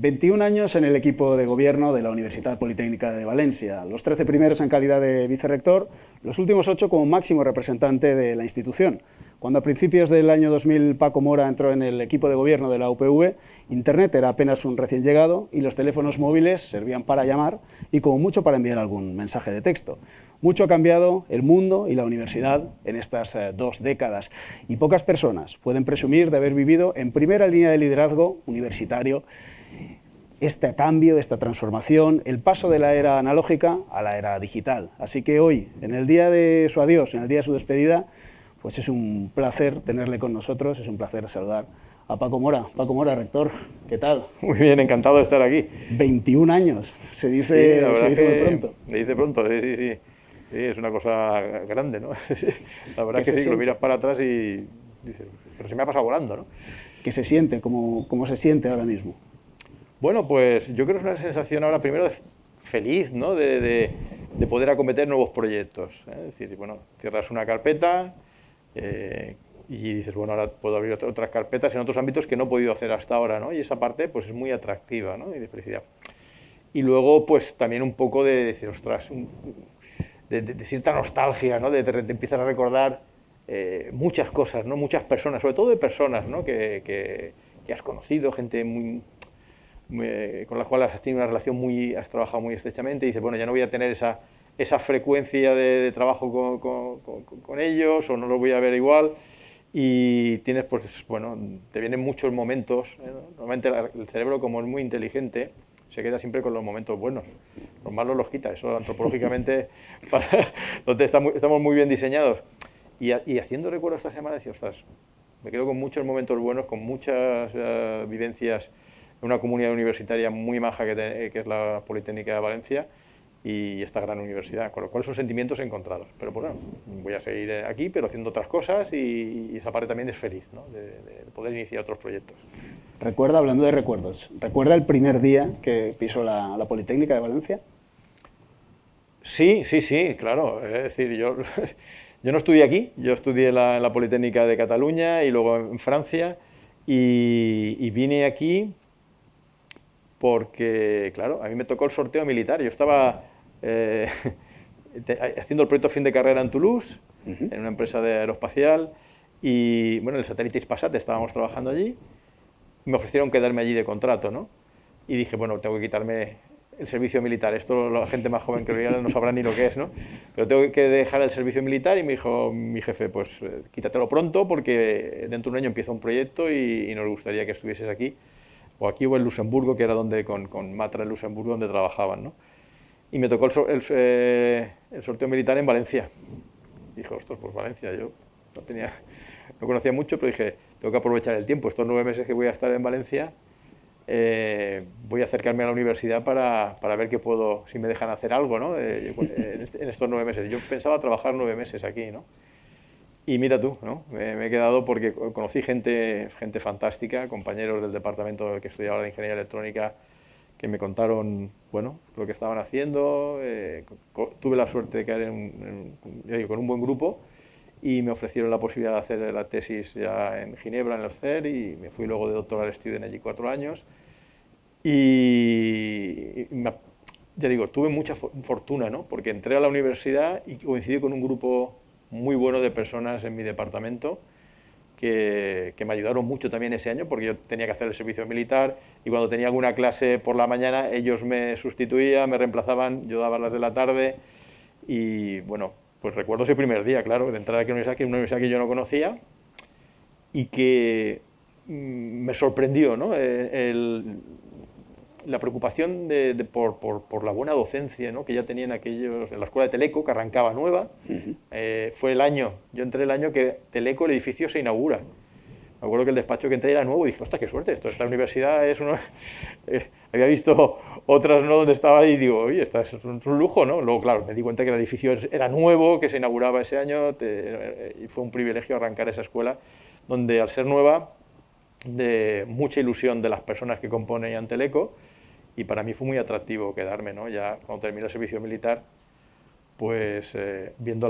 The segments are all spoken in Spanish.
21 años en el equipo de gobierno de la Universidad Politécnica de Valencia, los 13 primeros en calidad de vicerrector, los últimos 8 como máximo representante de la institución. Cuando a principios del año 2000 Paco Mora entró en el equipo de gobierno de la UPV, Internet era apenas un recién llegado y los teléfonos móviles servían para llamar y como mucho para enviar algún mensaje de texto. Mucho ha cambiado el mundo y la universidad en estas eh, dos décadas y pocas personas pueden presumir de haber vivido en primera línea de liderazgo universitario este cambio, esta transformación, el paso de la era analógica a la era digital. Así que hoy, en el día de su adiós, en el día de su despedida, pues es un placer tenerle con nosotros, es un placer saludar a Paco Mora. Paco Mora, rector, ¿qué tal? Muy bien, encantado de estar aquí. 21 años, se dice, se dice muy pronto. Se dice pronto, sí, sí, sí. Sí, es una cosa grande, ¿no? La verdad que sí, lo miras para atrás y dices, pero se me ha pasado volando, ¿no? ¿Qué se siente? ¿Cómo, cómo se siente ahora mismo? Bueno, pues yo creo que es una sensación ahora primero de feliz, ¿no? De, de, poder acometer nuevos proyectos. ¿eh? Es decir, bueno, cierras una carpeta eh, y dices, bueno, ahora puedo abrir otras carpetas en otros ámbitos que no he podido hacer hasta ahora, ¿no? Y esa parte, pues es muy atractiva, ¿no? Y de felicidad. Y luego, pues también un poco de decir, ostras, de, cierta nostalgia, ¿no? De, te, empiezas a recordar eh, muchas cosas, ¿no? Muchas personas, sobre todo de personas, ¿no? Que, que, que has conocido, gente muy con la cual has tenido una relación muy, has trabajado muy estrechamente y dices, bueno, ya no voy a tener esa, esa frecuencia de, trabajo con, con, ellos o no lo voy a ver igual y tienes, pues, bueno, te vienen muchos momentos, ¿eh? normalmente el cerebro como es muy inteligente, se queda siempre con los momentos buenos, los malos los quita, eso antropológicamente para, estamos muy bien diseñados. Y, y haciendo recuerdo esta semana decía, ostras, me quedo con muchos momentos buenos, con muchas uh, vivencias una comunidad universitaria muy maja que, es la Politécnica de Valencia y esta gran universidad, con lo cual son sentimientos encontrados. Pero bueno, voy a seguir aquí, pero haciendo otras cosas y, esa parte también es feliz, ¿no? de, poder iniciar otros proyectos. Recuerda, hablando de recuerdos, ¿recuerda el primer día que pisó la, Politécnica de Valencia? Sí, sí, sí, claro. Es decir, yo, yo no estudié aquí, yo estudié en la, Politécnica de Cataluña y luego en Francia y, y vine aquí porque, claro, a mí me tocó el sorteo militar. Yo estaba eh, haciendo el proyecto fin de carrera en Toulouse, en una empresa de aeroespacial, y bueno, en el satélite Ispasat estábamos trabajando allí, me ofrecieron quedarme allí de contrato, ¿no? Y dije, bueno, tengo que quitarme el servicio militar. Esto la gente más joven que lo vea no sabrá ni lo que es, ¿no? Pero tengo que dejar el servicio militar y me dijo mi jefe, pues eh, quítatelo pronto porque dentro de un año empieza un proyecto y, y nos gustaría que estuvieses aquí o aquí o en Luxemburgo, que era donde con, con Matra en Luxemburgo donde trabajaban, ¿no? Y me tocó el, eh, el, sorteo militar en Valencia. Dije, ostras, pues Valencia, yo no tenía, no conocía mucho, pero dije, tengo que aprovechar el tiempo, estos nueve meses que voy a estar en Valencia, eh, voy a acercarme a la universidad para, para, ver qué puedo, si me dejan hacer algo, ¿no? Eh, en, este, en, estos nueve meses. Yo pensaba trabajar nueve meses aquí, ¿no? Y mira tú, ¿no? me, he quedado porque conocí gente, gente fantástica, compañeros del departamento que estudiaba de Ingeniería Electrónica, que me contaron bueno, lo que estaban haciendo. Eh, tuve la suerte de caer en, con un buen grupo y me ofrecieron la posibilidad de hacer la tesis ya en Ginebra, en el CER, y me fui luego de doctoral student allí cuatro años. Y, ya digo, tuve mucha fortuna, ¿no? porque entré a la universidad y coincidí con un grupo muy bueno de personas en mi departamento que, que, me ayudaron mucho también ese año porque yo tenía que hacer el servicio militar y cuando tenía alguna clase por la mañana ellos me sustituían, me reemplazaban, yo daba las de la tarde y bueno, pues recuerdo ese primer día, claro, de entrar aquí a una universidad que, una universidad que yo no conocía y que mm, me sorprendió ¿no? Eh, el, la preocupación de, por, por, por, la buena docencia ¿no? que ya tenían aquellos en la escuela de Teleco, que arrancaba nueva. Eh, fue el año, yo entré el año que Teleco, el edificio, se inaugura. Me acuerdo que el despacho que entré era nuevo y dije, ostras, qué suerte, esto, esta universidad es uno... Eh, había visto otras ¿no? donde estaba y digo, oye, esto es un, lujo, ¿no? Luego, claro, me di cuenta que el edificio era nuevo, que se inauguraba ese año eh, y fue un privilegio arrancar esa escuela donde al ser nueva, de mucha ilusión de las personas que componen Teleco, y para mí fue muy atractivo quedarme, ¿no? Ya cuando terminé el servicio militar, pues eh, viendo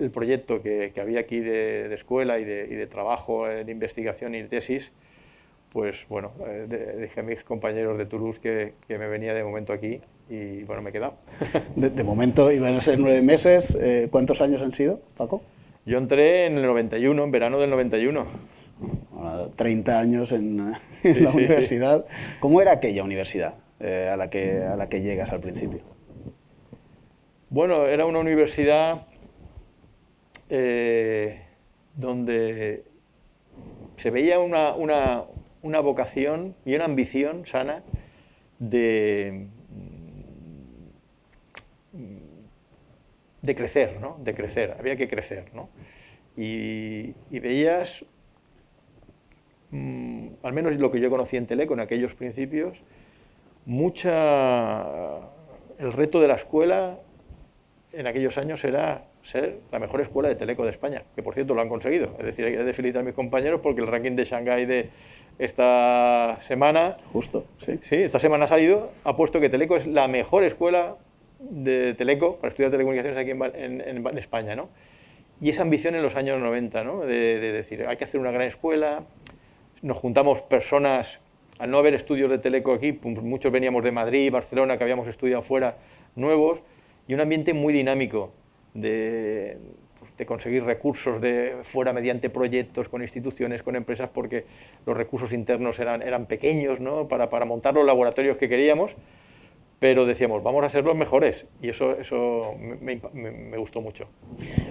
el proyecto que, había aquí de, escuela y de, trabajo, eh, de investigación y de tesis, pues bueno, eh, dije a mis compañeros de Toulouse que, que, me venía de momento aquí y bueno, me he quedado. De, momento iban a ser nueve meses. Eh, ¿Cuántos años han sido, Paco? Yo entré en el 91, en verano del 91. 30 años en, la universidad. ¿Cómo era aquella universidad eh, a, la que, a la que llegas al principio? Bueno, era una universidad donde se veía una, una, una vocación y una ambición sana de, de crecer, ¿no? De crecer, había que crecer, ¿no? Y, veías, mm, al menos lo que yo conocí en Teleco en aquellos principios, mucha... El reto de la escuela en aquellos años era ser la mejor escuela de Teleco de España, que por cierto lo han conseguido. Es decir, hay que felicitar a mis compañeros porque el ranking de Shanghái de, esta semana, justo, sí. sí, esta semana ha salido, ha puesto que Teleco es la mejor escuela de Teleco para estudiar telecomunicaciones aquí en, España, ¿no? Y esa ambición en los años 90, ¿no? De, decir, hay que hacer una gran escuela, nos juntamos personas, al no haber estudios de Teleco aquí, pues muchos veníamos de Madrid, Barcelona, que habíamos estudiado fuera, nuevos, y un ambiente muy dinámico de de conseguir recursos de fuera mediante proyectos con instituciones, con empresas, porque los recursos internos eran, eran pequeños ¿no? para, para montar los laboratorios que queríamos, pero decíamos, vamos a ser los mejores, y eso, eso me, me, gustó mucho.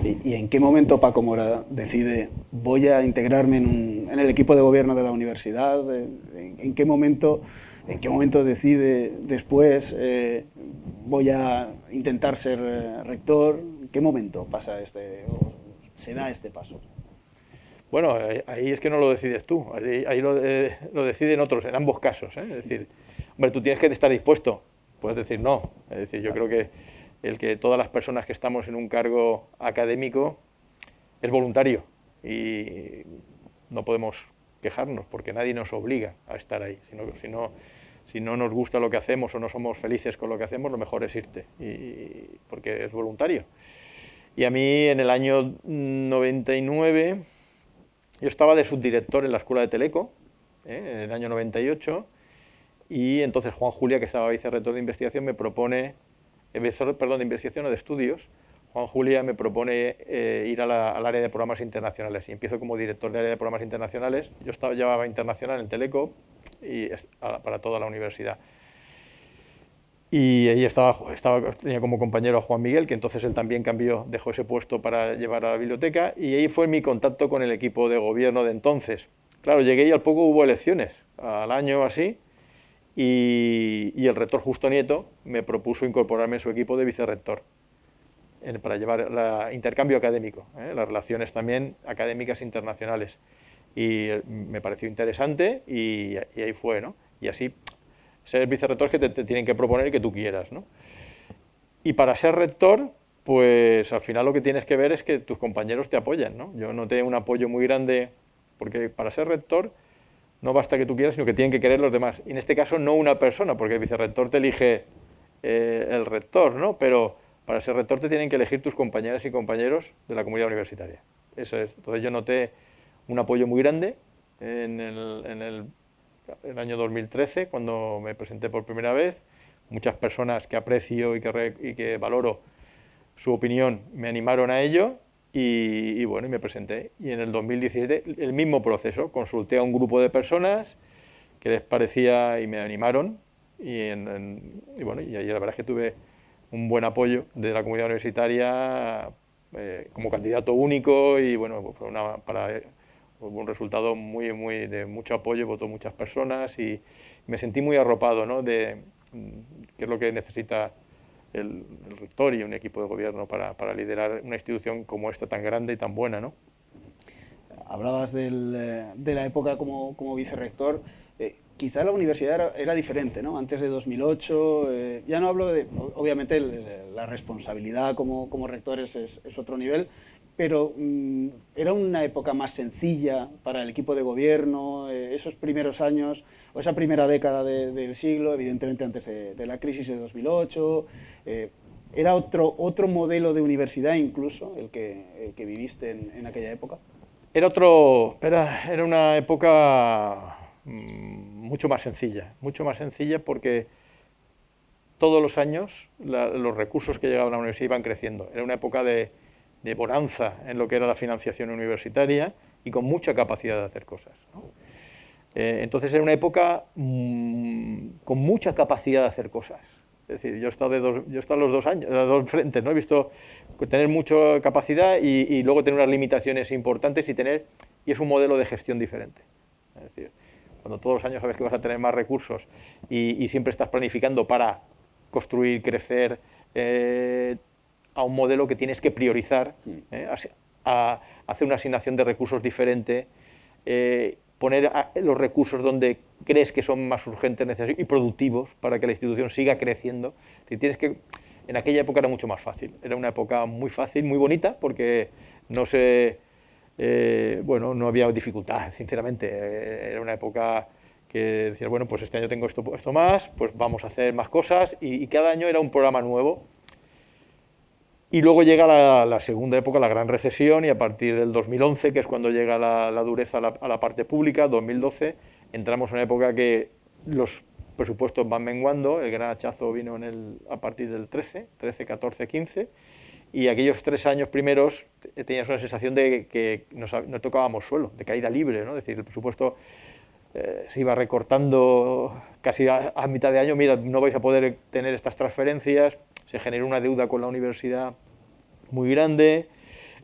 ¿Y, en qué momento Paco Mora decide, voy a integrarme en, en el equipo de gobierno de la universidad? ¿En, qué momento, en qué momento decide después, eh, voy a intentar ser eh, rector? qué momento pasa este, se da este paso? Bueno, ahí es que no lo decides tú, ahí, eh, lo, deciden otros, en ambos casos. ¿eh? Es decir, hombre, tú tienes que estar dispuesto, puedes decir no. Es decir, yo creo que el que todas las personas que estamos en un cargo académico es voluntario y no podemos quejarnos porque nadie nos obliga a estar ahí. Si si no, si no nos gusta lo que hacemos o no somos felices con lo que hacemos, lo mejor es irte, y, porque es voluntario. Y a mí en el año 99, yo estaba de subdirector en la escuela de Teleco, ¿eh? en el año 98, y entonces Juan Julia, que estaba vicerrector de investigación, me propone, perdón, de investigación o de estudios, Juan Julia me propone eh, ir al área de programas internacionales y empiezo como director de área de programas internacionales. Yo estaba, llevaba internacional en Teleco y para toda la universidad. Y ahí estaba, estaba, tenía como compañero a Juan Miguel, que entonces él también cambió, dejó ese puesto para llevar a la biblioteca, y ahí fue mi contacto con el equipo de gobierno de entonces. Claro, llegué y al poco hubo elecciones, al año así, y, y el rector Justo Nieto me propuso incorporarme en su equipo de vicerrector para llevar el intercambio académico, ¿eh? las relaciones también académicas internacionales. Y eh, me pareció interesante y, y ahí fue, ¿no? Y así ser vicerrector que te, tienen que proponer que tú quieras. ¿no? Y para ser rector, pues al final lo que tienes que ver es que tus compañeros te apoyan. ¿no? Yo noté un apoyo muy grande, porque para ser rector no basta que tú quieras, sino que tienen que querer los demás. Y en este caso no una persona, porque el vicerrector te elige eh, el rector, ¿no? pero para ser rector te tienen que elegir tus compañeras y compañeros de la comunidad universitaria. Eso es. Entonces yo noté un apoyo muy grande en el, en el el año 2013, cuando me presenté por primera vez. Muchas personas que aprecio y que, y que valoro su opinión me animaron a ello y, bueno, y me presenté. Y en el 2017 el mismo proceso, consulté a un grupo de personas que les parecía y me animaron y, bueno, y ahí la verdad es que tuve un buen apoyo de la comunidad universitaria eh, como candidato único y bueno, fue una, para un resultado muy, muy de mucho apoyo, votó muchas personas y me sentí muy arropado, ¿no? De mm, qué es lo que necesita el, rector y un equipo de gobierno para, para, liderar una institución como esta tan grande y tan buena, ¿no? Hablabas del, eh, de la época como, como vicerrector. Eh, quizá la universidad era, diferente, ¿no? Antes de 2008, eh, ya no hablo de, obviamente la responsabilidad como, como rectores es, es, otro nivel, pero mm, era una época más sencilla para el equipo de gobierno, eh, esos primeros años, o esa primera década del siglo, evidentemente antes de, la crisis de 2008. Eh, ¿Era otro, otro modelo de universidad incluso el que, que viviste en, aquella época? Era, otro, era, era una época mm, mucho más sencilla, mucho más sencilla porque todos los años los recursos que llegaban a la universidad iban creciendo. Era una época de, bonanza en lo que era la financiación universitaria y con mucha capacidad de hacer cosas. Eh, entonces era una época mm, con mucha capacidad de hacer cosas. Es decir, yo he estado, de dos, yo he estado los dos años, los dos frentes, ¿no? He visto tener mucha capacidad y, luego tener unas limitaciones importantes y tener, y es un modelo de gestión diferente. Es decir, cuando todos los años sabes que vas a tener más recursos y, siempre estás planificando para construir, crecer, eh, a un modelo que tienes que priorizar, mm. eh, a, hacer una asignación de recursos diferente, eh, poner los recursos donde crees que son más urgentes necesarios y productivos para que la institución siga creciendo. tienes que, en aquella época era mucho más fácil, era una época muy fácil, muy bonita, porque no se, eh, bueno, no había dificultad, sinceramente, era una época que decías, bueno, pues este año tengo esto, esto más, pues vamos a hacer más cosas, y cada año era un programa nuevo, y luego llega la, segunda época, la gran recesión, y a partir del 2011, que es cuando llega la, dureza a la, parte pública, 2012, entramos en una época que los presupuestos van menguando, el gran hachazo vino en el, a partir del 13, 13, 14, 15, y aquellos tres años primeros tenías una sensación de que no tocábamos suelo, de caída libre, ¿no? es decir, el presupuesto eh, se iba recortando casi a, mitad de año, mira, no vais a poder tener estas transferencias, se generó una deuda con la universidad muy grande,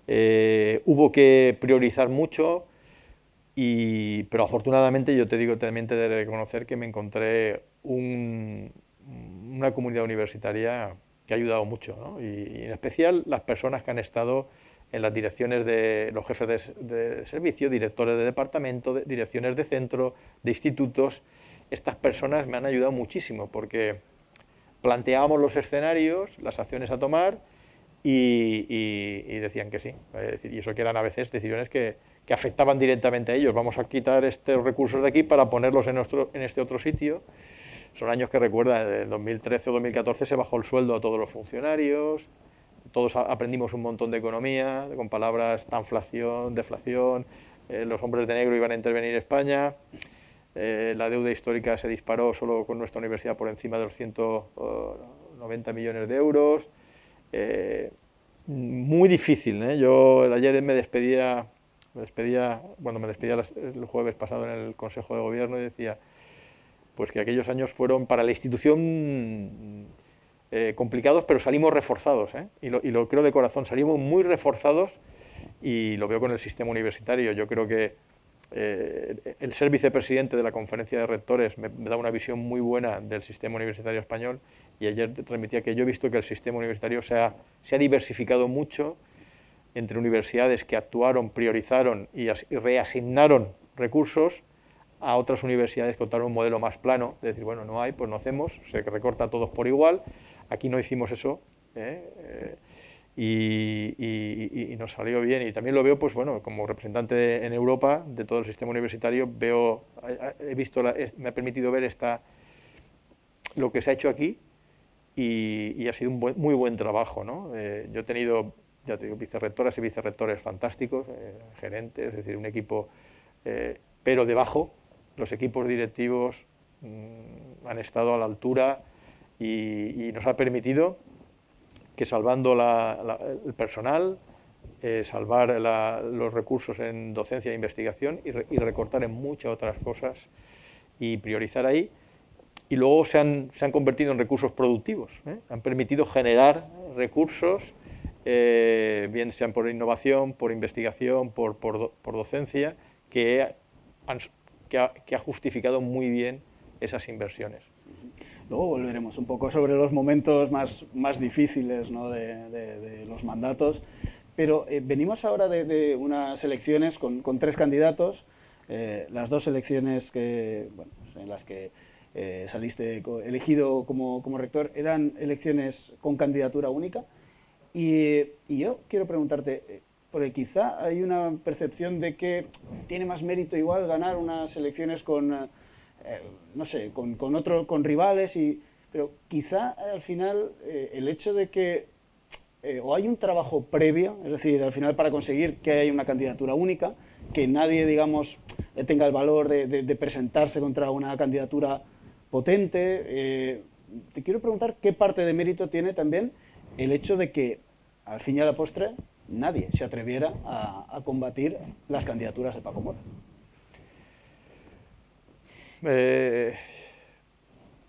eh, hubo que priorizar mucho, y, pero afortunadamente yo te digo, también te reconocer que me encontré una comunidad universitaria que ha ayudado mucho, y, en especial las personas que han estado en las direcciones de los jefes de, servicio, directores de departamento, direcciones de centro, de institutos. Estas personas me han ayudado muchísimo porque planteábamos los escenarios, las acciones a tomar y, decían que sí. y eso que eran a veces decisiones que, afectaban directamente a ellos. Vamos a quitar estos recursos de aquí para ponerlos en, nuestro, en este otro sitio. Son años que recuerda, en 2013 o 2014 se bajó el sueldo a todos los funcionarios, todos aprendimos un montón de economía, con palabras inflación, deflación, eh, los hombres de negro iban a intervenir España. Eh, la deuda histórica se disparó solo con nuestra universidad por encima de los 190 millones de euros. Eh, muy difícil. Yo ayer me despedía, me despedía, bueno, me despedía el jueves pasado en el Consejo de Gobierno y decía pues que aquellos años fueron para la institución complicados, pero salimos reforzados. Y lo, y, lo, creo de corazón, salimos muy reforzados y lo veo con el sistema universitario. Yo creo que eh, el ser vicepresidente de la conferencia de rectores me, da una visión muy buena del sistema universitario español y ayer te transmitía que yo he visto que el sistema universitario se ha, se ha diversificado mucho entre universidades que actuaron, priorizaron y, reasignaron recursos a otras universidades que optaron un modelo más plano, de decir, bueno, no hay, pues no hacemos, se recorta a todos por igual. Aquí no hicimos eso. ¿eh? Eh, y, nos salió bien. Y también lo veo, pues bueno, como representante en Europa de todo el sistema universitario, veo, he visto, me ha permitido ver esta, lo que se ha hecho aquí y, ha sido un muy buen trabajo. ¿no? Eh, yo he tenido, ya te digo, vicerrectoras y vicerrectores fantásticos, gerentes, es decir, un equipo, pero debajo, los equipos directivos mm, han estado a la altura y nos ha permitido que salvando el personal, eh, salvar los recursos en docencia e investigación y, recortar en muchas otras cosas y priorizar ahí. Y luego se han, se han convertido en recursos productivos, ¿eh? han permitido generar recursos, eh, bien sean por innovación, por investigación, por, por, docencia, que, que ha justificado muy bien esas inversiones. Luego volveremos un poco sobre los momentos más, más difíciles ¿no? de, de, los mandatos, pero eh, venimos ahora de, unas elecciones con, con tres candidatos, eh, las dos elecciones que, bueno, pues en las que eh, saliste elegido como, como, rector eran elecciones con candidatura única. Y, y yo quiero preguntarte, porque quizá hay una percepción de que tiene más mérito igual ganar unas elecciones con eh, no sé, con, con, con rivales, y, pero quizá al final eh, el hecho de que eh, o hay un trabajo previo, es decir, al final para conseguir que haya una candidatura única, que nadie, digamos, tenga el valor de, presentarse contra una candidatura potente. Te quiero preguntar qué parte de mérito tiene también el hecho de que, al fin y a la postre, nadie se atreviera a, combatir las candidaturas de Paco Mora. Eh,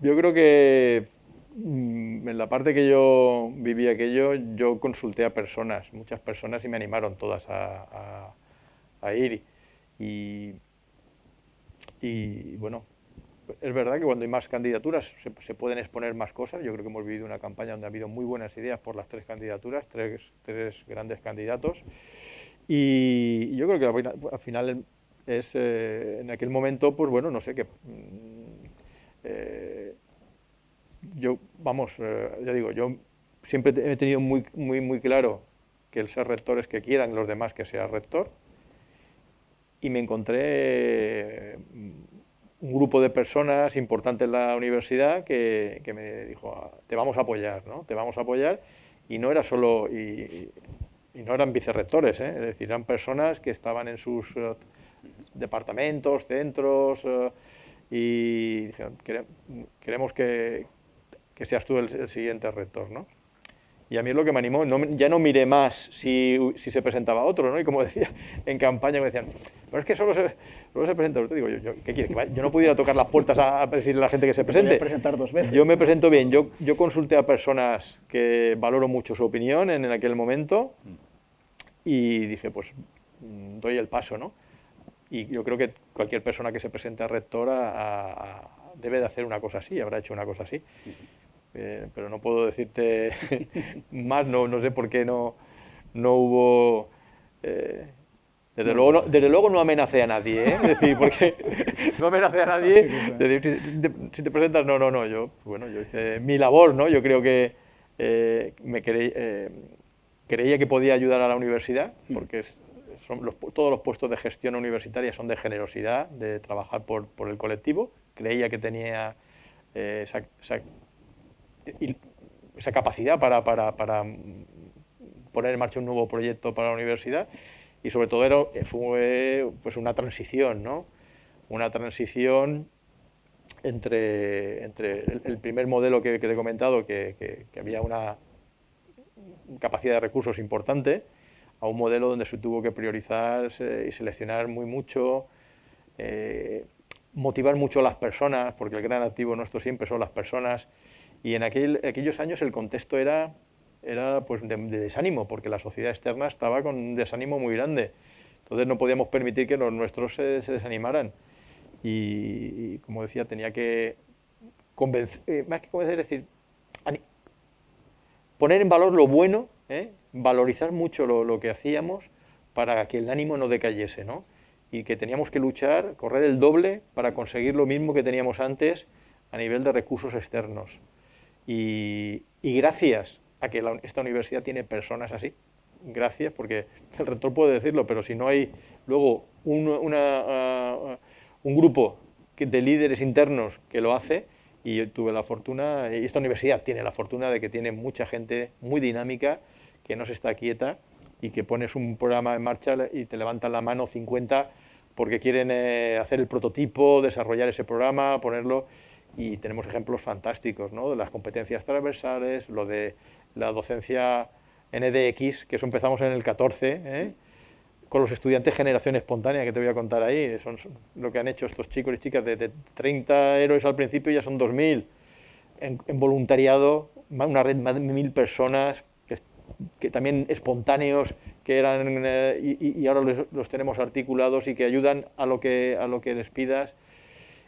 yo creo que mm, en la parte que yo viví aquello, yo consulté a personas, muchas personas, y me animaron todas a, ir. Y, y, bueno, es verdad que cuando hay más candidaturas se, pueden exponer más cosas. Yo creo que hemos vivido una campaña donde ha habido muy buenas ideas por las tres candidaturas, tres, tres grandes candidatos. Y yo creo que al final es, eh, en aquel momento, pues bueno, no sé qué. Mm, eh, yo, vamos, eh, ya digo, yo siempre he tenido muy, muy, muy claro que el ser rector es que quieran los demás que sea rector. Y me encontré un grupo de personas importantes en la universidad que, me dijo, ah, te vamos a apoyar, ¿no? Te vamos a apoyar. Y no era solo, y, no eran vicerrectores, ¿eh? es decir, eran personas que estaban en sus departamentos, centros, eh, y dijeron, queremos que, que seas tú el, el, siguiente rector, ¿no? Y a mí es lo que me animó, ya no miré más si, si, se presentaba otro, ¿no? Y como decía en campaña, me decían, pero es que solo se, solo se presenta otro. Digo, yo, yo, ¿qué quieres? yo no pudiera tocar las puertas a, decirle a la gente que se presente. presentar dos veces. Yo me presento bien. Yo, yo consulté a personas que valoro mucho su opinión en, en aquel momento y dije, pues mm, doy el paso, ¿no? Y yo creo que cualquier persona que se presente a rectora debe de hacer una cosa así, habrá hecho una cosa así. Eh, pero no puedo decirte más, no, no sé por qué no, no hubo... Eh, desde, luego no, desde luego no amenacé a nadie, ¿eh? Es decir, porque no amenacé a nadie. si, te, presentas, no, no, no, yo, bueno, yo hice mi labor, ¿no? Yo creo que me creía que podía ayudar a la universidad, porque son todos los puestos de gestión universitaria son de generosidad, de trabajar por, el colectivo. Creía que tenía esa, esa capacidad para, poner en marcha un nuevo proyecto para la universidad y sobre todo fue pues una transición, ¿no? Una transición entre, el, primer modelo que, te he comentado, que, había una capacidad de recursos importante, a un modelo donde se tuvo que priorizar y seleccionar muy mucho, eh, motivar mucho a las personas, porque el gran activo nuestro siempre son las personas, y en aquel, aquellos años el contexto era, era pues de, desánimo, porque la sociedad externa estaba con un desánimo muy grande. Entonces no podíamos permitir que los nuestros se, desanimaran. Y, como decía, tenía que convencer, eh, más que convencer, decir, poner en valor lo bueno, ¿eh? Valorizar mucho lo, lo, que hacíamos para que el ánimo no decayese, ¿no? Y que teníamos que luchar, correr el doble para conseguir lo mismo que teníamos antes a nivel de recursos externos. Y, gracias a que esta universidad tiene personas así, gracias, porque el rector puede decirlo, pero si no hay luego un, una, un grupo de líderes internos que lo hace, y yo tuve la fortuna, y esta universidad tiene la fortuna de que tiene mucha gente muy dinámica, que no se está quieta y que pones un programa en marcha y te levantan la mano 50 porque quieren eh, hacer el prototipo, desarrollar ese programa, ponerlo y tenemos ejemplos fantásticos ¿no? de las competencias transversales, lo de la docencia NDX, que eso empezamos en el 14, ¿eh? con los estudiantes generación espontánea, que te voy a contar ahí, son, lo que han hecho estos chicos y chicas, de, 30 héroes al principio ya son 2.000, en, en, voluntariado, una red de mil personas, que, también espontáneos, que eran, eh, y, ahora los, tenemos articulados y que ayudan a lo que, a lo que les pidas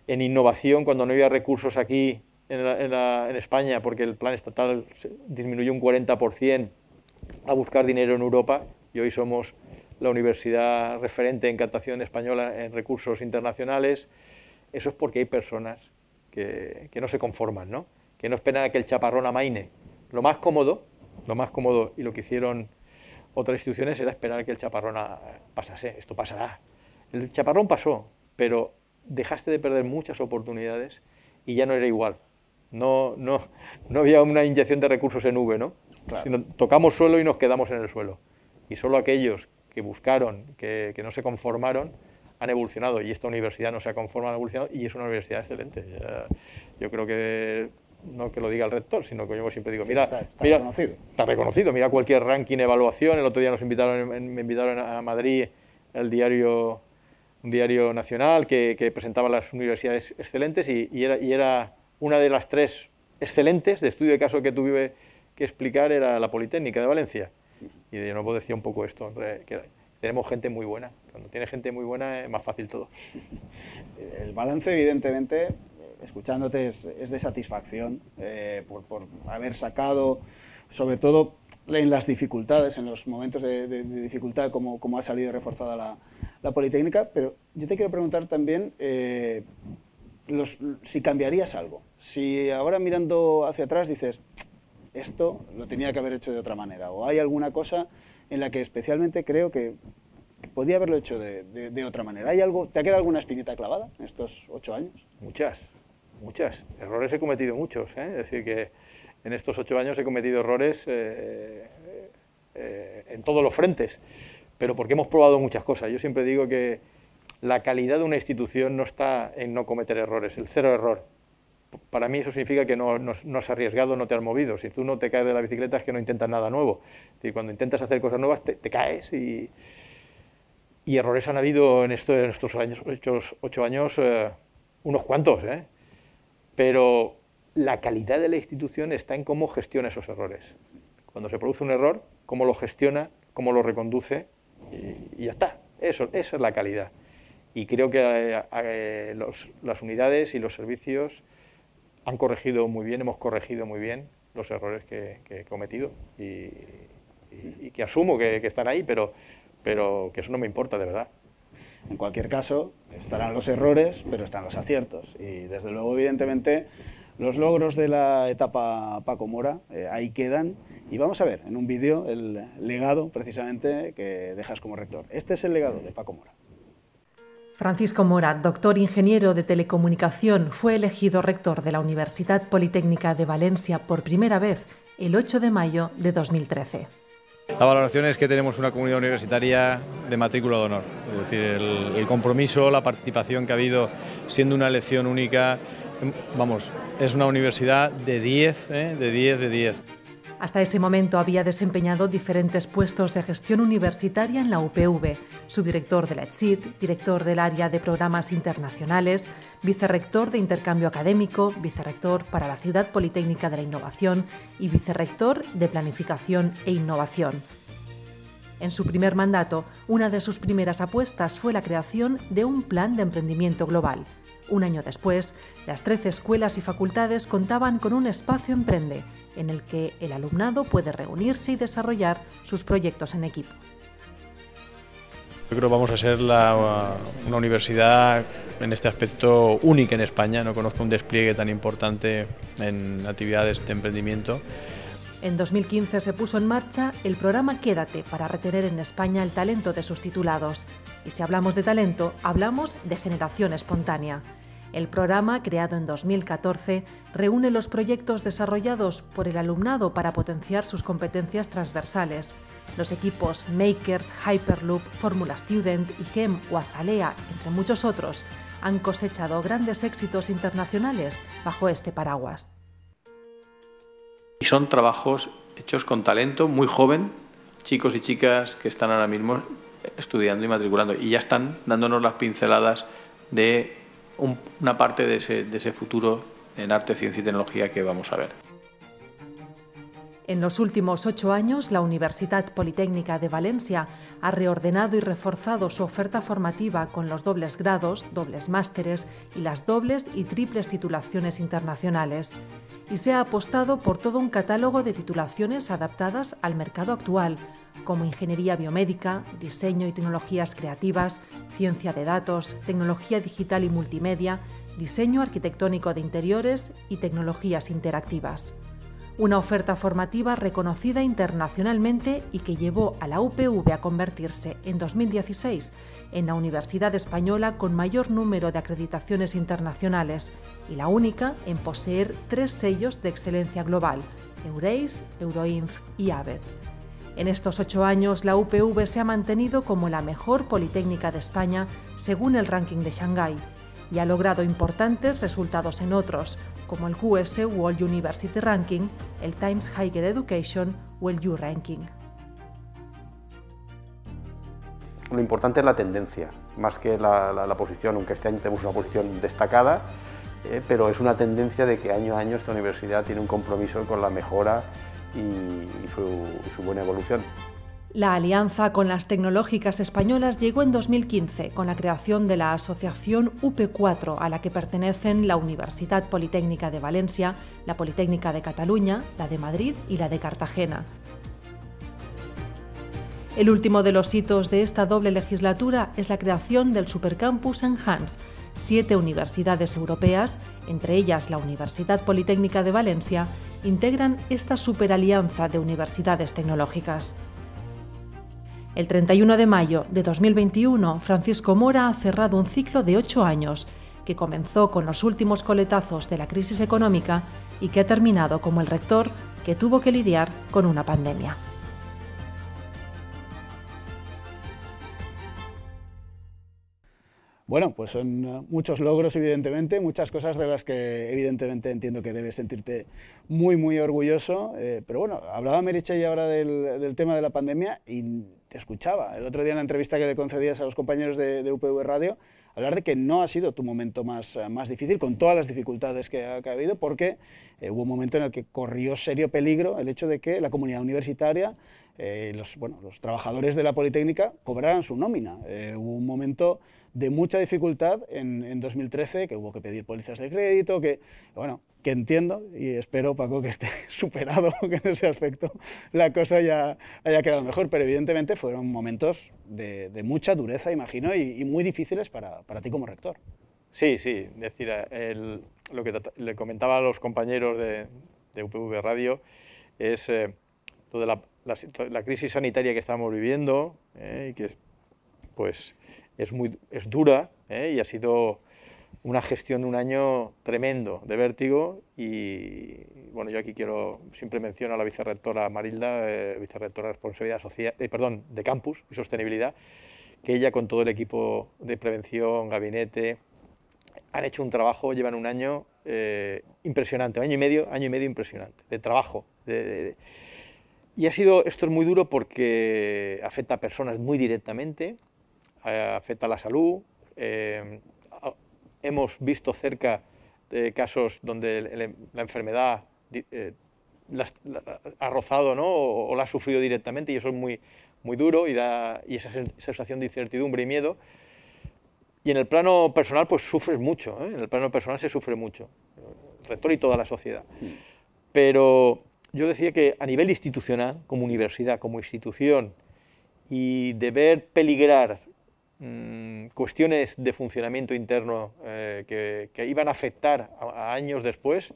en innovación cuando no había recursos aquí en, España, porque el plan estatal disminuyó un 40% a buscar dinero en Europa y hoy somos la universidad referente en captación española en recursos internacionales. Eso es porque hay personas que, no se conforman, ¿no? que no esperan a que el chaparrón amaine. Lo más cómodo, lo más cómodo y lo que hicieron otras instituciones era esperar que el chaparrón pasase. Esto pasará. El chaparrón pasó, pero dejaste de perder muchas oportunidades y ya no era igual. No, no, no había una inyección de recursos en V, ¿no? Sino tocamos suelo y nos quedamos en el suelo. Y solo aquellos que buscaron, que, no se conformaron, han evolucionado y esta universidad no se ha conformado, ha evolucionado y es una universidad excelente. Yo creo que no que lo diga el rector, sino que yo siempre digo, mira, está, reconocido. Está reconocido, mira cualquier ranking, evaluación, el otro día nos invitaron, me invitaron a Madrid, el diario, un diario nacional que, presentaba las universidades excelentes y, era, y, era, una de las tres excelentes de estudio de caso que tuve que explicar, era la Politécnica de Valencia. Y yo no decir un poco esto, que tenemos gente muy buena. Cuando tiene gente muy buena es más fácil todo. El balance, evidentemente, escuchándote es, de satisfacción eh, por, haber sacado, sobre todo en las dificultades, en los momentos de, dificultad, como, ha salido reforzada la, la, Politécnica, pero yo te quiero preguntar también eh, los, si cambiarías algo. Si ahora mirando hacia atrás dices, esto lo tenía que haber hecho de otra manera, o hay alguna cosa en la que especialmente creo que, podía haberlo hecho de, de, otra manera. ¿Hay algo, ¿Te ha quedado alguna espinita clavada en estos ocho años? Muchas, muchas. Errores he cometido muchos. ¿eh? Es decir, que en estos ocho años he cometido errores eh, eh, en todos los frentes, pero porque hemos probado muchas cosas. Yo siempre digo que la calidad de una institución no está en no cometer errores, el cero error. Para mí eso significa que no, has arriesgado, no te has movido. Si tú no te caes de la bicicleta es que no intentas nada nuevo. Es decir, cuando intentas hacer cosas nuevas te, caes y, errores han habido en, esto, en estos ocho, años unos cuantos, ¿eh? Pero la calidad de la institución está en cómo gestiona esos errores. Cuando se produce un error, cómo lo gestiona, cómo lo reconduce y, ya está. Eso, eso, es la calidad. Y creo que eh, eh, las unidades y los servicios han corregido muy bien, hemos corregido muy bien los errores que, he cometido y, que asumo que, están ahí, pero que eso no me importa de verdad. En cualquier caso, estarán los errores, pero están los aciertos. Y desde luego, evidentemente, los logros de la etapa Paco Mora eh, ahí quedan. Y vamos a ver en un vídeo el legado, precisamente, que dejas como rector. Este es el legado de Paco Mora. Francisco Mora, doctor ingeniero de telecomunicación, fue elegido rector de la Universidad Politécnica de Valencia por primera vez el 8 de mayo de 2013. La valoración es que tenemos una comunidad universitaria de matrícula de honor, es decir, el, compromiso, la participación que ha habido siendo una elección única, vamos, es una universidad de 10, ¿eh? de 10, de 10. Hasta ese momento había desempeñado diferentes puestos de gestión universitaria en la UPV, subdirector de la ETSID, director del área de programas internacionales, vicerrector de intercambio académico, vicerrector para la Ciudad Politécnica de la Innovación y vicerrector de planificación e innovación. En su primer mandato, una de sus primeras apuestas fue la creación de un plan de emprendimiento global. Un año después, las 13 escuelas y facultades contaban con un espacio Emprende, en el que el alumnado puede reunirse y desarrollar sus proyectos en equipo. Yo creo que vamos a ser una universidad en este aspecto única en España. No conozco un despliegue tan importante en actividades de emprendimiento. En 2015 se puso en marcha el programa Quédate para retener en España el talento de sus titulados. Y si hablamos de talento, hablamos de generación espontánea. El programa, creado en 2014, reúne los proyectos desarrollados por el alumnado para potenciar sus competencias transversales. Los equipos Makers, Hyperloop, Formula Student, IGEM o Azalea, entre muchos otros, han cosechado grandes éxitos internacionales bajo este paraguas. Y son trabajos hechos con talento muy joven, chicos y chicas que están ahora mismo estudiando y matriculando y ya están dándonos las pinceladas de una parte de ese, de ese futuro en arte, ciencia y tecnología que vamos a ver. En los últimos ocho años, la Universidad Politécnica de Valencia ha reordenado y reforzado su oferta formativa con los dobles grados, dobles másteres y las dobles y triples titulaciones internacionales. Y se ha apostado por todo un catálogo de titulaciones adaptadas al mercado actual, como ingeniería biomédica, diseño y tecnologías creativas, ciencia de datos, tecnología digital y multimedia, diseño arquitectónico de interiores y tecnologías interactivas. Una oferta formativa reconocida internacionalmente y que llevó a la UPV a convertirse en 2016 en la universidad española con mayor número de acreditaciones internacionales y la única en poseer tres sellos de excelencia global, EURACE, Euroinf y ABET. En estos ocho años, la UPV se ha mantenido como la mejor politécnica de España según el ranking de Shanghái y ha logrado importantes resultados en otros, como el QS World University Ranking, el Times Higher Education o el U-Ranking. Lo importante es la tendencia, más que la, posición, aunque este año tenemos una posición destacada, eh, pero es una tendencia de que año a año esta universidad tiene un compromiso con la mejora y, su, buena evolución. La alianza con las tecnológicas españolas llegó en 2015 con la creación de la asociación UP4, a la que pertenecen la Universidad Politécnica de Valencia, la Politécnica de Cataluña, la de Madrid y la de Cartagena. El último de los hitos de esta doble legislatura es la creación del Supercampus Enhance, siete universidades europeas, entre ellas la Universidad Politécnica de Valencia, integran esta superalianza de universidades tecnológicas. El 31 de mayo de 2021, Francisco Mora ha cerrado un ciclo de ocho años que comenzó con los últimos coletazos de la crisis económica y que ha terminado como el rector que tuvo que lidiar con una pandemia. Bueno, pues son eh, muchos logros, evidentemente, muchas cosas de las que evidentemente entiendo que debes sentirte muy, muy orgulloso. Eh, pero bueno, hablaba Meritxell ahora del, tema de la pandemia y te escuchaba el otro día en la entrevista que le concedías a los compañeros de, UPV Radio, hablar de que no ha sido tu momento más, eh, más difícil, con todas las dificultades que ha, habido, porque hubo un momento en el que corrió serio peligro el hecho de que la comunidad universitaria, los, bueno, los trabajadores de la Politécnica cobraran su nómina. hubo un momento de mucha dificultad en, 2013, que hubo que pedir pólizas de crédito, que, bueno, que entiendo y espero, Paco, que esté superado, que en ese aspecto la cosa ya haya quedado mejor, pero evidentemente fueron momentos de, mucha dureza, imagino, y, muy difíciles para, ti como rector. Sí, sí, es decir, lo que le comentaba a los compañeros de, UPV Radio es eh, la, crisis sanitaria que estamos viviendo eh, y que pues es, muy, es dura ¿eh? y ha sido una gestión de un año tremendo de vértigo y bueno, yo aquí quiero, siempre menciono a la vicerrectora Marilda, eh, vicerrectora de responsabilidad social, eh, perdón, de campus y sostenibilidad, que ella con todo el equipo de prevención, gabinete, han hecho un trabajo, llevan un año eh, impresionante, año y medio, año y medio impresionante, de trabajo. y ha sido, esto es muy duro porque afecta a personas muy directamente, afecta a la salud. Eh, hemos visto cerca de casos donde la enfermedad eh, ha rozado ¿no? o, la ha sufrido directamente y eso es muy, muy duro y da y esa sensación de incertidumbre y miedo. Y en el plano personal, pues sufres mucho, en el plano personal se sufre mucho, el rector y toda la sociedad. Pero yo decía que a nivel institucional, como universidad, como institución, y de ver peligrar Mm, cuestiones de funcionamiento interno eh, que, iban a afectar a, años después,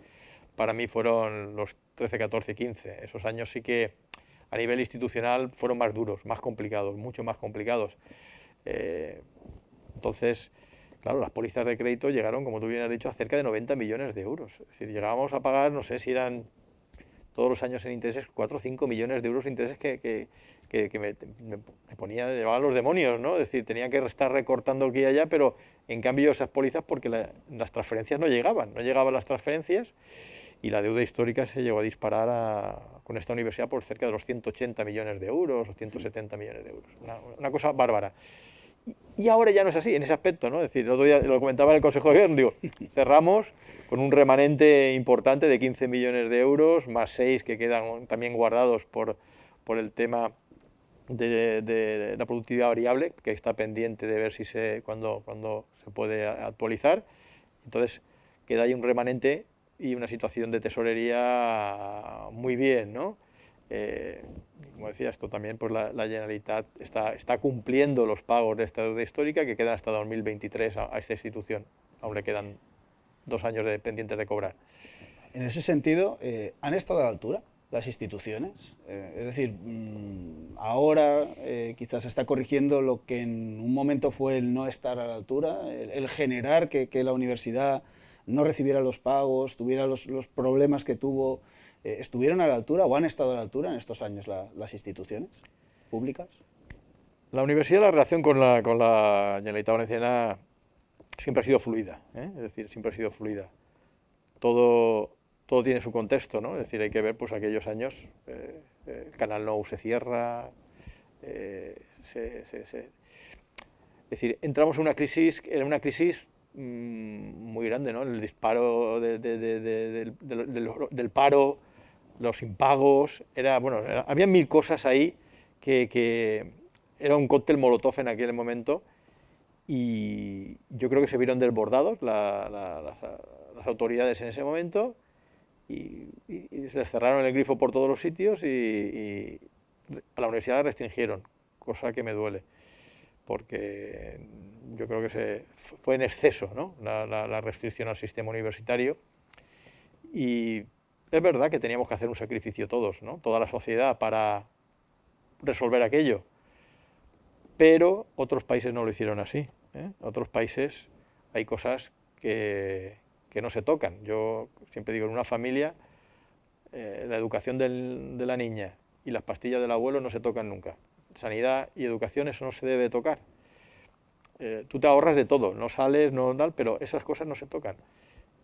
para mí fueron los 13, 14, 15. Esos años sí que a nivel institucional fueron más duros, más complicados, mucho más complicados. Eh, entonces, claro, las pólizas de crédito llegaron, como tú bien has dicho, a cerca de 90 millones de euros. Es decir, llegábamos a pagar, no sé si eran todos los años en intereses, 4 o 5 millones de euros de intereses que, que, me, ponía, llevaba los demonios, ¿no? Es decir, tenía que estar recortando aquí y allá, pero en cambio esas pólizas porque las transferencias no llegaban, no llegaban las transferencias y la deuda histórica se llegó a disparar con esta universidad por cerca de los 180 millones de euros o 170 millones de euros. Una, cosa bárbara. Y ahora ya no es así en ese aspecto, ¿no? Es decir, el otro día lo comentaba en el Consejo de Gobierno, digo, cerramos con un remanente importante de 15 millones de euros, más 6 que quedan también guardados por, por el tema de, la productividad variable, que está pendiente de ver si se, cuando, cuando se puede actualizar. Entonces, queda ahí un remanente y una situación de tesorería muy bien, ¿no? Eh, como decía, esto también pues la, la, Generalitat está, está cumpliendo los pagos de esta deuda histórica que quedan hasta 2023 a, esta institución. Aún le quedan dos años de, pendientes de cobrar. En ese sentido, eh, ¿han estado a la altura? Las instituciones. Eh, es decir, mm, ahora eh, quizás está corrigiendo lo que en un momento fue el no estar a la altura, el, generar que, que, la universidad no recibiera los pagos, tuviera los, los problemas que tuvo Eh, ¿Estuvieron a la altura o han estado a la altura en estos años las instituciones públicas? La universidad, la relación con la, con la Generalitat Valenciana siempre ha sido fluida, ¿eh? es decir, siempre ha sido fluida. Todo, todo tiene su contexto, ¿no? Es decir, hay que ver pues aquellos años, eh, el Canal Nou se cierra, se, es decir, entramos en una crisis, en una crisis mm, muy grande, ¿no? El disparo del, paro, los impagos, era, bueno, había mil cosas ahí que, era un cóctel molotov en aquel momento y yo creo que se vieron desbordados las, autoridades en ese momento y, se les cerraron el grifo por todos los sitios y, a la universidad la restringieron, cosa que me duele, porque yo creo que se, fue en exceso ¿no? la, la restricción al sistema universitario y es verdad que teníamos que hacer un sacrificio todos, ¿no? toda la sociedad, para resolver aquello. Pero otros países no lo hicieron así. ¿eh? Otros países hay cosas que, que, no se tocan. Yo siempre digo, en una familia, eh, la educación del, de la niña y las pastillas del abuelo no se tocan nunca. Sanidad y educación, eso no se debe tocar. Eh, tú te ahorras de todo, no sales, no tal, pero esas cosas no se tocan.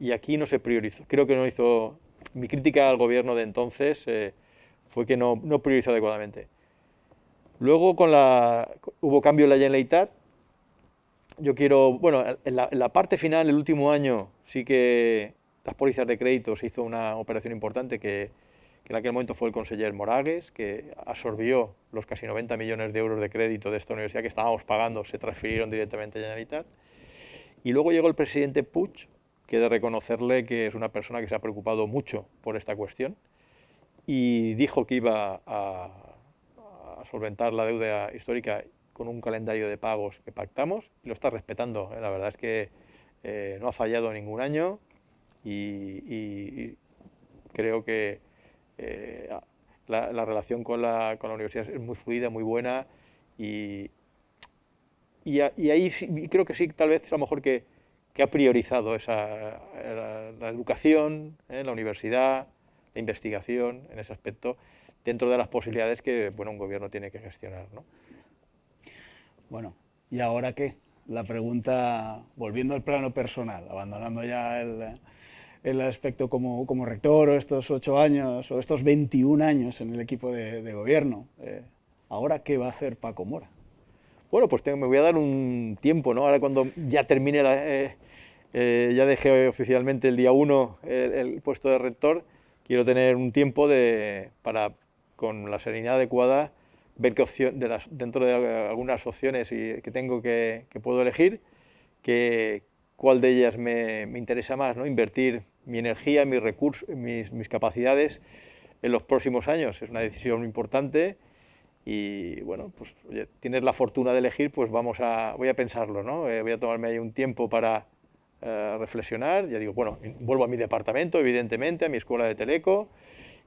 Y aquí no se priorizó. Creo que no hizo mi crítica al gobierno de entonces eh, fue que no, no, priorizó adecuadamente. Luego hubo cambio en la Generalitat. Yo quiero, bueno, en la, parte final, el último año, sí que las pólizas de crédito se hizo una operación importante que, en aquel momento fue el conseller Moragues, que absorbió los casi 90 millones de euros de crédito de esta universidad que estábamos pagando, se transfirieron directamente a Generalitat. Y luego llegó el presidente Puig, que de reconocerle que es una persona que se ha preocupado mucho por esta cuestión y dijo que iba a, solventar la deuda histórica con un calendario de pagos que pactamos y lo está respetando. La verdad es que eh, no ha fallado ningún año y, creo que eh, la, relación con la, la, universidad es muy fluida, muy buena y, ahí creo que sí, tal vez a lo mejor que ha priorizado esa, la, educación, ¿eh? la universidad, la investigación en ese aspecto, dentro de las posibilidades que bueno, un gobierno tiene que gestionar. ¿no? Bueno, ¿y ahora qué? La pregunta, volviendo al plano personal, abandonando ya el, el aspecto como, rector o estos ocho años o estos 21 años en el equipo de, gobierno, eh, ¿ahora qué va a hacer Paco Mora? Bueno, pues me voy a dar un tiempo, ¿no? Ahora cuando ya termine, la, eh, eh, ya dejé oficialmente el día 1 el, puesto de rector, quiero tener un tiempo de, para, con la serenidad adecuada, ver qué opción, de las, dentro de algunas opciones y, que tengo que, que puedo elegir, que, cuál de ellas me, me, interesa más, ¿no? Invertir mi energía, mis recursos, mis, mis capacidades en los próximos años. Es una decisión importante y bueno, pues oye, tienes la fortuna de elegir, pues vamos a, voy a pensarlo, ¿no? Eh, voy a tomarme ahí un tiempo para eh, reflexionar, ya digo, bueno, vuelvo a mi departamento, evidentemente, a mi escuela de Teleco,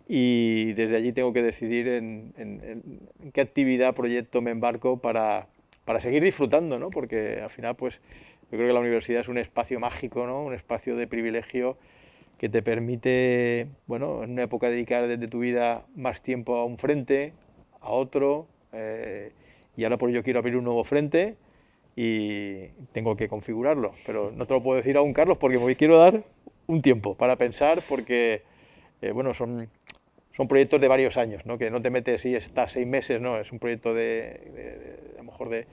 y desde allí tengo que decidir en, en, qué actividad, proyecto me embarco para, para, seguir disfrutando, ¿no? Porque al final, pues, yo creo que la universidad es un espacio mágico, ¿no? Un espacio de privilegio que te permite, bueno, en una época dedicar desde tu vida más tiempo a un frente, a otro, eh, y ahora por ello quiero abrir un nuevo frente y tengo que configurarlo. Pero no te lo puedo decir aún, Carlos, porque me quiero dar un tiempo para pensar, porque eh, bueno, son, son proyectos de varios años, ¿no? que no te metes y estás seis meses, no, es un proyecto de, a lo mejor de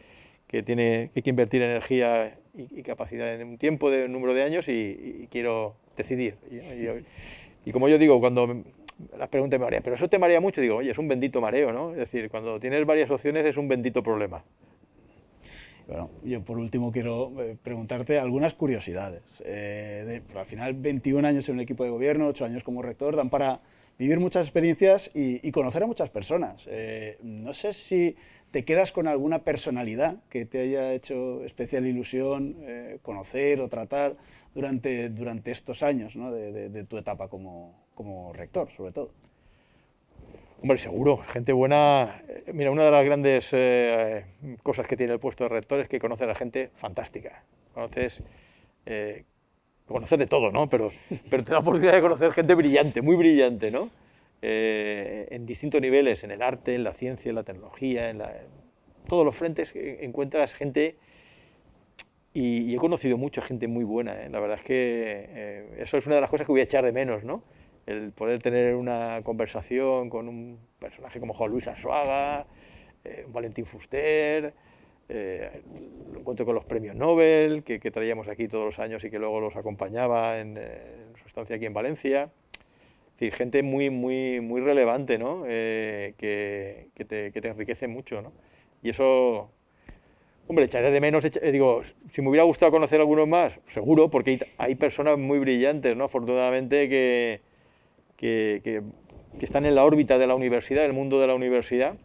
que tiene que, hay que invertir energía y, capacidad en un tiempo, de un número de años y, quiero decidir. Y, y, como yo digo, cuando las preguntas me marean, pero eso te marea mucho, digo, oye, es un bendito mareo, ¿no? Es decir, cuando tienes varias opciones es un bendito problema. Bueno, yo por último quiero eh, preguntarte algunas curiosidades. Eh, al final, 21 años en un equipo de gobierno, 8 años como rector, dan para vivir muchas experiencias y, conocer a muchas personas. Eh, no sé si te quedas con alguna personalidad que te haya hecho especial ilusión conocer o tratar durante, durante estos años ¿no? de, tu etapa como, como rector, sobre todo. Hombre, seguro, gente buena. Eh, mira, una de las grandes eh, cosas que tiene el puesto de rector es que conoce a gente fantástica. Conoces, eh, conocer de todo, ¿no? Pero, pero te da la oportunidad de conocer gente brillante, muy brillante, ¿no? eh, en distintos niveles, en el arte, en la ciencia, en la tecnología, en, todos los frentes encuentras gente y, he conocido mucha gente muy buena. ¿eh? La verdad es que eso es una de las cosas que voy a echar de menos, ¿no? El poder tener una conversación con un personaje como Juan Luis Arzuaga, Valentín Fuster, eh, encuentro con los premios Nobel que, traíamos aquí todos los años y que luego los acompañaba en, eh, su estancia aquí en Valencia. Es decir, gente muy, muy, muy relevante, ¿no? Eh, que, que, te, que, te, enriquece mucho. ¿no? Y eso, hombre, echaré de menos, digo, si me hubiera gustado conocer algunos más, seguro, porque hay, hay personas muy brillantes, ¿no? afortunadamente, que, que están en la órbita de la universidad, del mundo de la universidad.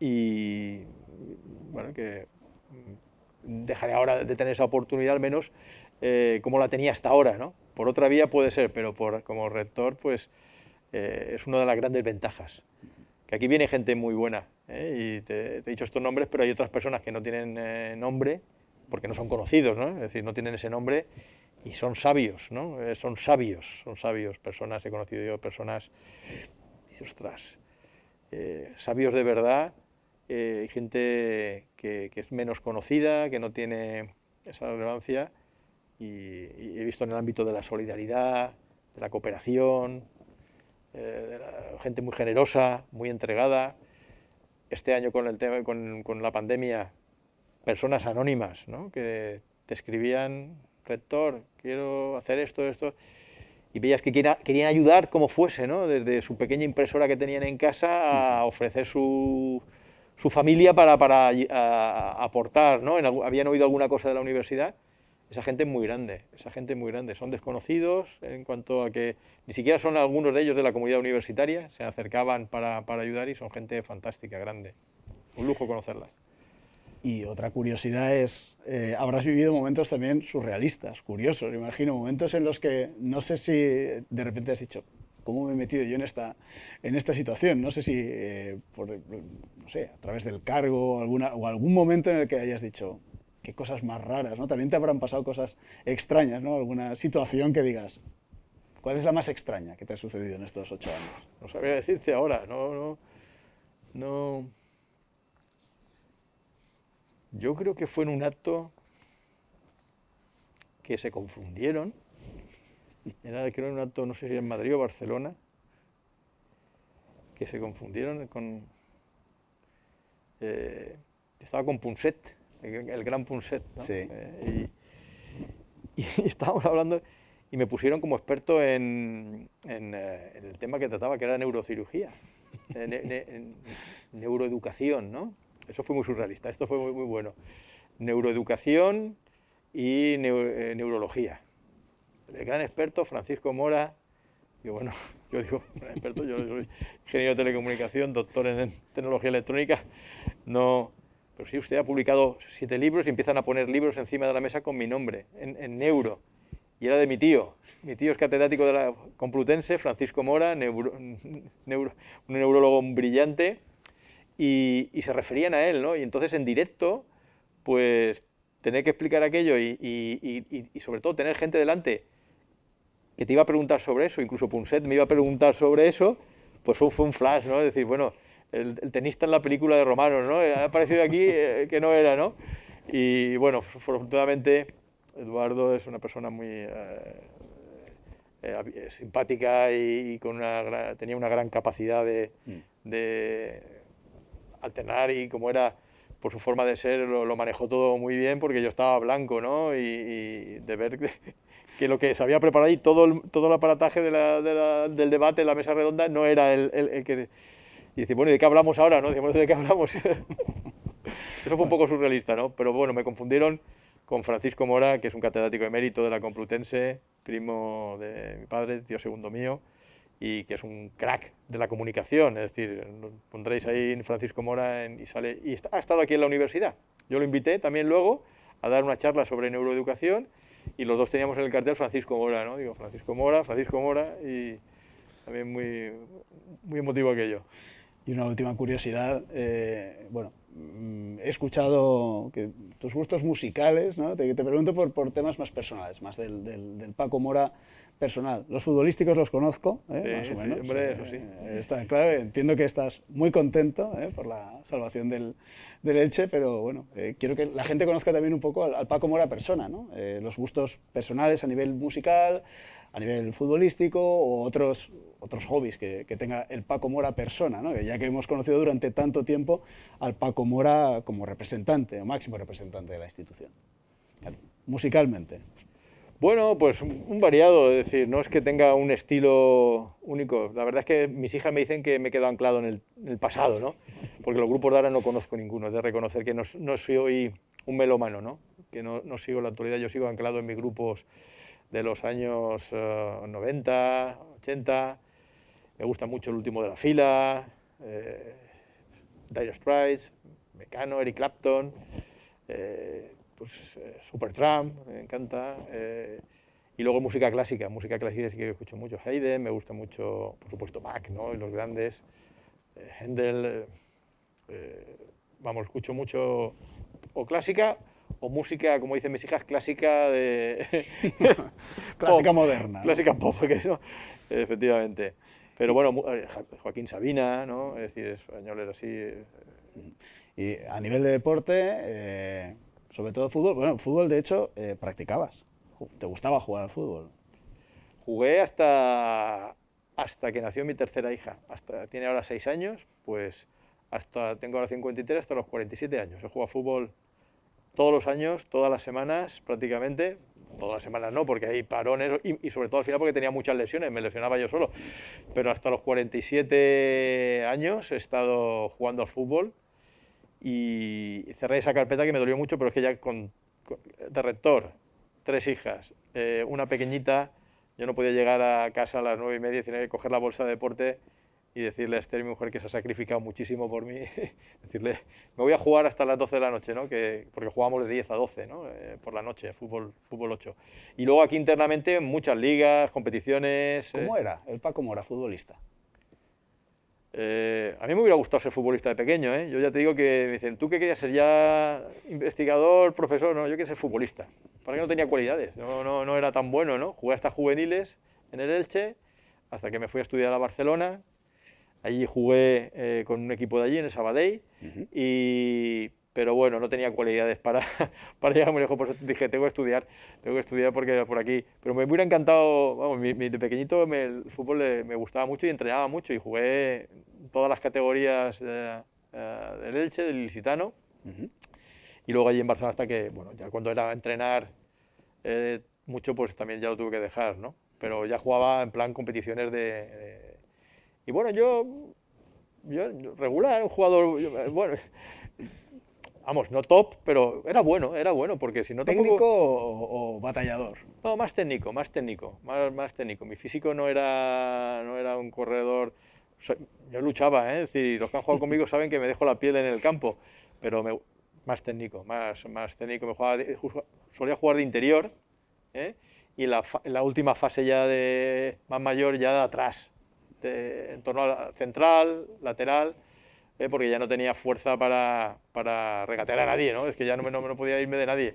Y bueno, que mm, dejaré ahora de tener esa oportunidad al menos eh, como la tenía hasta ahora, ¿no? Por otra vía puede ser, pero por, como rector pues eh, es una de las grandes ventajas. Que aquí viene gente muy buena, ¿eh? y te, he dicho estos nombres, pero hay otras personas que no tienen nombre porque no son conocidos, ¿no? Es decir, no tienen ese nombre y son sabios, ¿no? son sabios, son sabios, personas, he conocido yo personas, ostras, sabios de verdad, eh, gente que, es menos conocida, que no tiene esa relevancia, y, he visto en el ámbito de la solidaridad, de la cooperación, eh, de gente muy generosa, muy entregada. Este año con, el tema, con, con la pandemia, personas anónimas ¿no? que te escribían, rector, quiero hacer esto, esto, y veías que querían ayudar como fuese, ¿no? desde su pequeña impresora que tenían en casa a ofrecer su, su familia para, para aportar, ¿no? habían oído alguna cosa de la universidad. Esa gente es muy grande, esa gente es muy grande. Son desconocidos en cuanto a que ni siquiera son algunos de ellos de la comunidad universitaria, se acercaban para, para ayudar y son gente fantástica, grande. Un lujo conocerlas. Y otra curiosidad es, eh, habrás vivido momentos también surrealistas, curiosos, imagino, momentos en los que no sé si de repente has dicho, cómo me he metido yo en esta, en esta situación. No sé si, eh, por, no sé, a través del cargo o algún momento en el que hayas dicho, qué cosas más raras, ¿no? También te habrán pasado cosas extrañas, ¿no? Alguna situación que digas, ¿cuál es la más extraña que te ha sucedido en estos ocho años? No sabría decirte ahora, no, no, no. Yo creo que fue en un acto que se confundieron era creo un acto, no sé si en Madrid o Barcelona, que se confundieron con... Eh, estaba con Punset, el, gran Punset, eh, y, estábamos hablando y me pusieron como experto en, eh, en, el tema que trataba, que era neurocirugía, neuroeducación, ¿no? Eso fue muy surrealista, esto fue muy, muy bueno. Neuroeducación y neurología el gran experto Francisco Mora, y bueno, yo digo, gran experto, yo soy ingeniero de telecomunicación, doctor en tecnología electrónica, no, pero sí usted ha publicado siete libros y empiezan a poner libros encima de la mesa con mi nombre, en, neuro, y era de mi tío, mi tío es catedrático de la Complutense, Francisco Mora, un neurólogo brillante, y, se referían a él, ¿no? Y entonces en directo, pues tener que explicar aquello y, y, sobre todo tener gente delante que te iba a preguntar sobre eso, incluso Punset me iba a preguntar sobre eso, pues fue, un flash, ¿no? Es decir, bueno, el, tenista en la película de Romano, ¿no? Ha aparecido aquí eh, que no era, ¿no? Y bueno, afortunadamente Eduardo es una persona muy eh, eh, simpática y, con una, tenía una gran capacidad de, mm. de, alternar y como era por su forma de ser lo, manejó todo muy bien porque yo estaba blanco, ¿no? Y, y de ver que lo que se había preparado y todo el, todo el aparataje de la, del debate, la mesa redonda, no era el, el, que... Y dice, bueno, ¿y de qué hablamos ahora? ¿no? Dice, ¿de qué hablamos? Eso fue un poco surrealista, ¿no? Pero bueno, me confundieron con Francisco Mora, que es un catedrático emérito de la Complutense, primo de mi padre, tío segundo mío, y que es un crack de la comunicación. Es decir, pondréis ahí Francisco Mora y sale... Y ha estado aquí en la universidad. Yo lo invité también luego a dar una charla sobre neuroeducación y los dos teníamos en el cartel Francisco Mora, ¿no? Digo, Francisco Mora, Francisco Mora, y también muy, muy emotivo aquello. Y una última curiosidad, eh, bueno, mm, he escuchado que tus gustos musicales, ¿no? te, te pregunto por, por, temas más personales, más del, del, Paco Mora personal. Los futbolísticos los conozco, ¿eh? más o menos. hombre, eso sí. Eh, está claro, entiendo que estás muy contento ¿eh? por la salvación del, del Elche, pero bueno, quiero que la gente conozca también un poco al, Paco Mora persona, ¿no? los gustos personales a nivel musical, a nivel futbolístico o otros, otros hobbies que, que tenga el Paco Mora persona, ¿no? ya que hemos conocido durante tanto tiempo al Paco Mora como representante, o máximo representante de la institución, musicalmente. Bueno, pues un variado, es decir, no es que tenga un estilo único. La verdad es que mis hijas me dicen que me he quedado anclado en el, pasado, ¿no? Porque los grupos de ahora no conozco ninguno, es de reconocer que no, no soy un melómano, ¿no? Que no, sigo la actualidad, yo sigo anclado en mis grupos de los años 90, eh, 80. Me gusta mucho el último de la fila, eh, Dire Straits, Mecano, Eric Clapton. Eh, pues, eh, Supertramp, me encanta. Eh, y luego música clásica, música clásica sí que escucho mucho. Haydn, me gusta mucho, por supuesto, Bach, ¿no? Y los grandes. Eh, Händel, vamos, escucho mucho o clásica o música, como dicen mis hijas, clásica de... clásica moderna. Clásica pop, efectivamente. Pero bueno, Joaquín Sabina, ¿no? Es decir, españoles así. Y a nivel de deporte, sobre todo fútbol. Bueno, fútbol de hecho eh, practicabas. ¿Te gustaba jugar al fútbol? Jugué hasta, hasta que nació mi tercera hija. Hasta, tiene ahora seis años, pues hasta, tengo ahora 53, hasta los 47 años. He jugado fútbol todos los años, todas las semanas prácticamente. Todas las semanas no, porque hay parones y, sobre todo al final porque tenía muchas lesiones, me lesionaba yo solo. Pero hasta los 47 años he estado jugando al fútbol y cerré esa carpeta que me dolió mucho, pero es que ya con, de rector, tres hijas, eh, una pequeñita, yo no podía llegar a casa a las nueve y media y tenía que coger la bolsa de deporte y decirle a Esther, mi mujer, que se ha sacrificado muchísimo por mí, decirle, me voy a jugar hasta las 12 de la noche, ¿no? que, porque jugábamos de 10 a 12 ¿no? Eh, por la noche, fútbol, fútbol 8. Y luego aquí internamente muchas ligas, competiciones. ¿Cómo eh. era el Paco Mora, futbolista? Eh, a mí me hubiera gustado ser futbolista de pequeño, ¿eh? Yo ya te digo que me dicen, ¿tú qué querías ser ya investigador, profesor? No, yo quería ser futbolista. Para que no tenía cualidades, no, no, no, era tan bueno, ¿no? Jugué hasta juveniles en el Elche, hasta que me fui a estudiar a Barcelona. Allí jugué eh, con un equipo de allí, en el Sabadell, y pero bueno, no tenía cualidades para, para llegar muy lejos, por eso dije, tengo que estudiar, tengo que estudiar porque por aquí. Pero me hubiera encantado, vamos, de pequeñito el fútbol me gustaba mucho y entrenaba mucho y jugué todas las categorías eh, del Elche, del Licitano, y luego allí en Barcelona hasta que, bueno, ya cuando era entrenar eh, mucho, pues también ya lo tuve que dejar, ¿no? Pero ya jugaba en plan competiciones de... de y bueno, yo, yo regular, un jugador, bueno vamos, no top, pero era bueno, era bueno, porque si no ¿Técnico o, batallador? No, más técnico, más técnico, más, más técnico. Mi físico no era, no era un corredor... Yo luchaba, ¿eh? es decir, los que han jugado conmigo saben que me dejo la piel en el campo, pero más técnico, más, más técnico. Me jugaba solía jugar de interior, ¿eh? y la, la última fase ya de más mayor ya de atrás, en torno a central, lateral, ¿eh? porque ya no tenía fuerza para, para, regatear a nadie, ¿no? es que ya no, me, no, podía irme de nadie.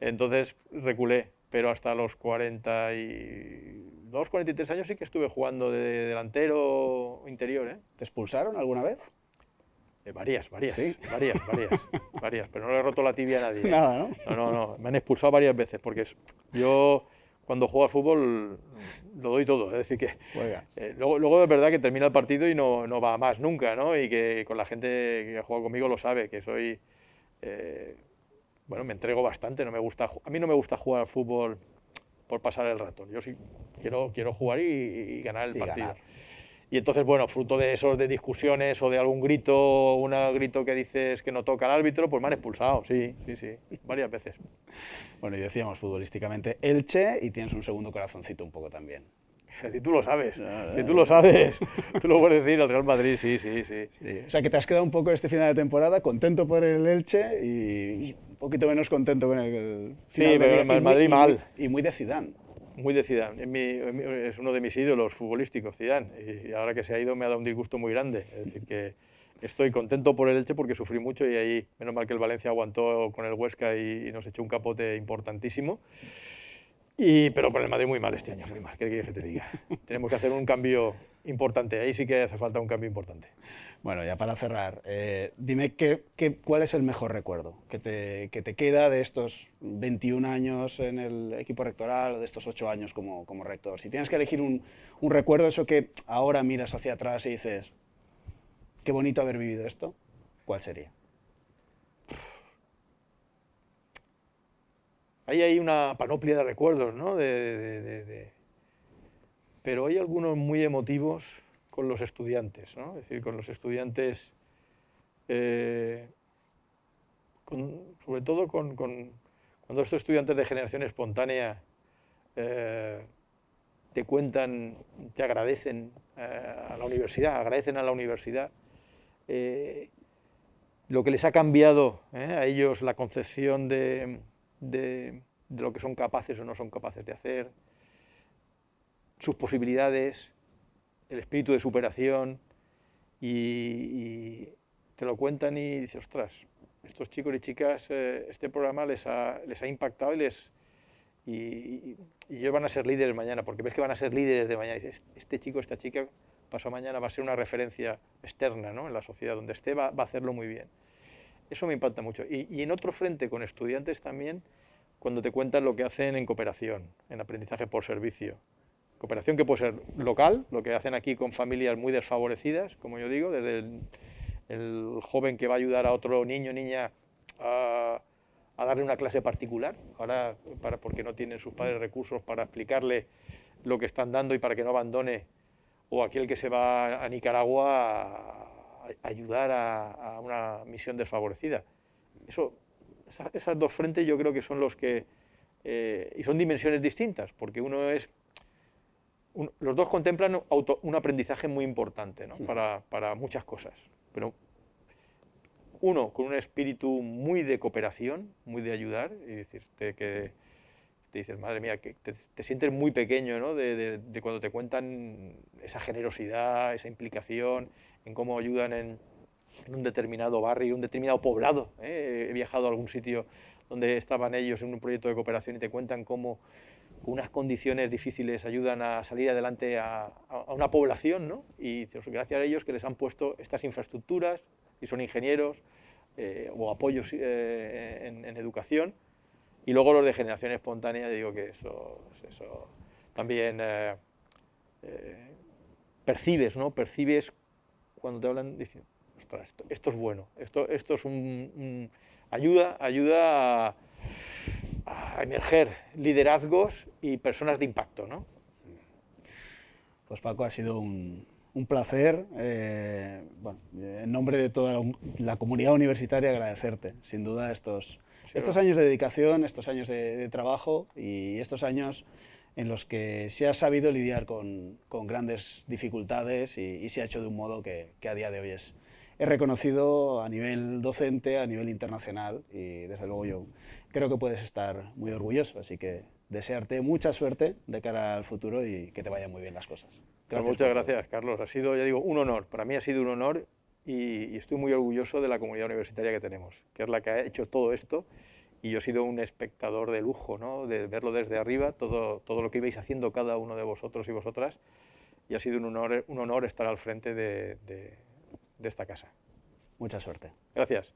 Entonces reculé, pero hasta los 42, 43 años sí que estuve jugando de delantero interior. ¿eh? ¿Te expulsaron alguna vez? Eh, varias, varias, varias, varias, varias, pero no le he roto la tibia a nadie. Nada, ¿no? No, no, no, me han expulsado varias veces porque yo cuando juego al fútbol lo doy todo. Es decir, que eh, luego, luego es verdad que termina el partido y no, no, va más nunca, ¿no? Y que con la gente que juega conmigo lo sabe, que soy. Eh, bueno, me entrego bastante. No me gusta, a mí no me gusta jugar al fútbol por pasar el rato. Yo sí quiero, quiero jugar y, ganar el partido. Y entonces, bueno, fruto de esos de discusiones o de algún grito, un grito que dices que no toca al árbitro, pues me han expulsado, sí, sí, sí, varias veces. Bueno, y decíamos futbolísticamente Elche y tienes un segundo corazoncito un poco también. Si tú lo sabes, si tú lo sabes, tú lo puedes decir al Real Madrid, sí, sí, sí, O sea, que te has quedado un poco este final de temporada contento por el Elche y, un poquito menos contento con el final sí, pero el Madrid mal. Y muy de Zidane muy de Zidane. Es, uno de mis ídolos futbolísticos, Zidane. Y ahora que se ha ido me ha dado un disgusto muy grande. Es decir, que estoy contento por el Elche porque sufrí mucho y ahí, menos mal que el Valencia aguantó con el Huesca y, nos echó un capote importantísimo. Y, pero con el Madrid muy mal este año, muy mal, ¿qué quieres que te diga? Tenemos que hacer un cambio importante, ahí sí que hace falta un cambio importante. Bueno, ya para cerrar, eh, dime qué, qué, cuál es el mejor recuerdo que te, que te, queda de estos 21 años en el equipo rectoral de estos 8 años como, como rector. Si tienes que elegir un, un recuerdo, eso que ahora miras hacia atrás y dices, qué bonito haber vivido esto, ¿cuál sería? Ahí hay una panoplia de recuerdos, ¿no? De, de, pero hay algunos muy emotivos con los estudiantes. Es decir, con los estudiantes, eh, sobre todo con, cuando estos estudiantes de generación espontánea eh, te cuentan, te agradecen eh, a la universidad, agradecen a la universidad lo que les ha cambiado a ellos la concepción de, lo que son capaces o no son capaces de hacer, sus posibilidades, el espíritu de superación, y, te lo cuentan y dices, ostras, estos chicos y chicas, eh, este programa les ha, les ha impactado y, les, y, ellos van a ser líderes mañana, porque ves que van a ser líderes de mañana. dices, este chico, esta chica, pasado mañana va a ser una referencia externa ¿no? en la sociedad, donde esté va, va a hacerlo muy bien. Eso me impacta mucho. Y, en otro frente, con estudiantes también, cuando te cuentan lo que hacen en cooperación, en aprendizaje por servicio. Cooperación que puede ser local, lo que hacen aquí con familias muy desfavorecidas, como yo digo, desde el, joven que va a ayudar a otro niño o niña a, darle una clase particular, ahora para, porque no tienen sus padres recursos para explicarle lo que están dando y para que no abandone, o aquel que se va a Nicaragua ayudar a, una misión desfavorecida. Eso, esas dos frentes yo creo que son los que... Eh, y son dimensiones distintas, porque uno es... los dos contemplan un aprendizaje muy importante ¿no? para, para muchas cosas, pero uno con un espíritu muy de cooperación, muy de ayudar, y decirte que te dices, madre mía, que te, sientes muy pequeño ¿no? de, de, cuando te cuentan esa generosidad, esa implicación, en cómo ayudan en, un determinado barrio, un determinado poblado. ¿eh? He viajado a algún sitio donde estaban ellos en un proyecto de cooperación y te cuentan cómo unas condiciones difíciles ayudan a salir adelante a, a una población, ¿no? y gracias a ellos que les han puesto estas infraestructuras, y son ingenieros, eh, o apoyos eh, en, en, educación, y luego los de generación espontánea, digo que eso, eso también percibes, ¿no? percibes cuando te hablan, dicen, ostras, esto, es bueno, esto, esto es un, ayuda, ayuda a, emerger liderazgos y personas de impacto, ¿no? Pues Paco, ha sido un, placer. Eh, bueno, en nombre de toda la, comunidad universitaria agradecerte, sin duda, estos, estos años de dedicación, estos años de trabajo y estos años en los que se ha sabido lidiar con, con grandes dificultades y, se ha hecho de un modo que, que, a día de hoy es, es reconocido a nivel docente, a nivel internacional y desde luego yo creo que puedes estar muy orgulloso, así que desearte mucha suerte de cara al futuro y que te vayan muy bien las cosas. Pues muchas gracias, Carlos. Ha sido, ya digo, un honor. Para mí ha sido un honor y, y estoy muy orgulloso de la comunidad universitaria que tenemos, que es la que ha hecho todo esto y yo he sido un espectador de lujo, ¿no? de verlo desde arriba, todo, todo lo que ibais haciendo cada uno de vosotros y vosotras, y ha sido un honor, un honor estar al frente de, de, de esta casa. Mucha suerte. Gracias.